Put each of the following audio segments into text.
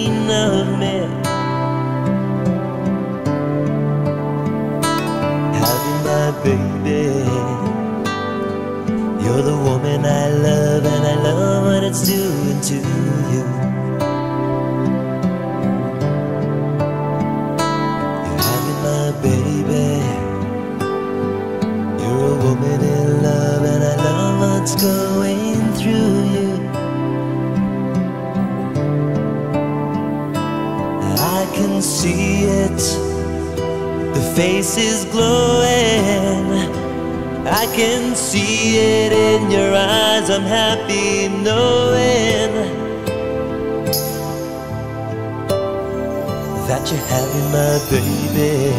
queen of men. Having my baby, you're the woman I love, and I love what it's doing to you. Having my baby, you're a woman in love, and I love what's going. See it. The face is glowing. I can see it in your eyes. I'm happy knowing that you're having my baby.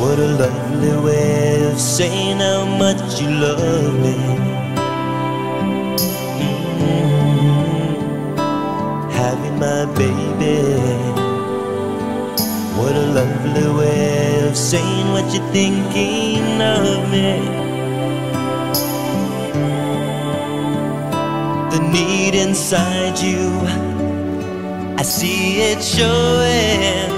What a lovely way of saying how much you love me. What you're thinking of me. The need inside you, I see it showing.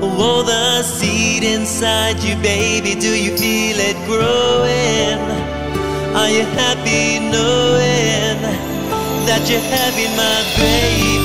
Oh, the seed inside you, baby, do you feel it growing? Are you happy knowing that you're having my baby?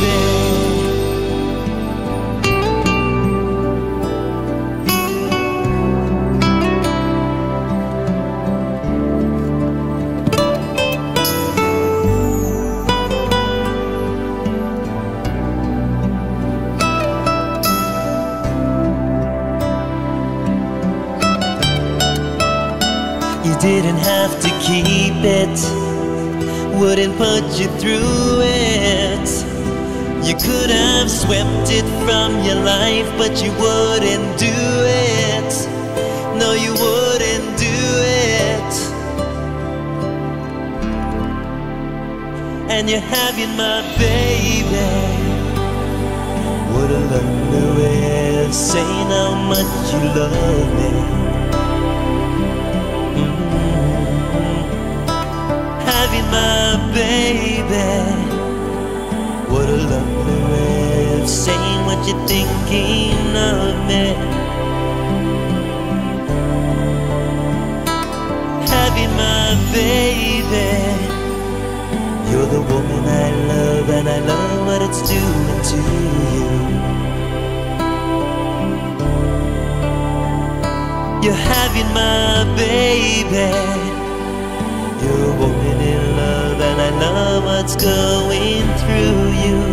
Didn't have to keep it, wouldn't put you through it. You could have swept it from your life, but you wouldn't do it. No, you wouldn't do it. And you're having my baby. What a lovely way of saying how much you love me. My baby. What a lovely way of saying what you're thinking of me. Having my baby. You're the woman I love, and I love what it's doing to you. You're having my baby. You're a woman in I love what's going through you.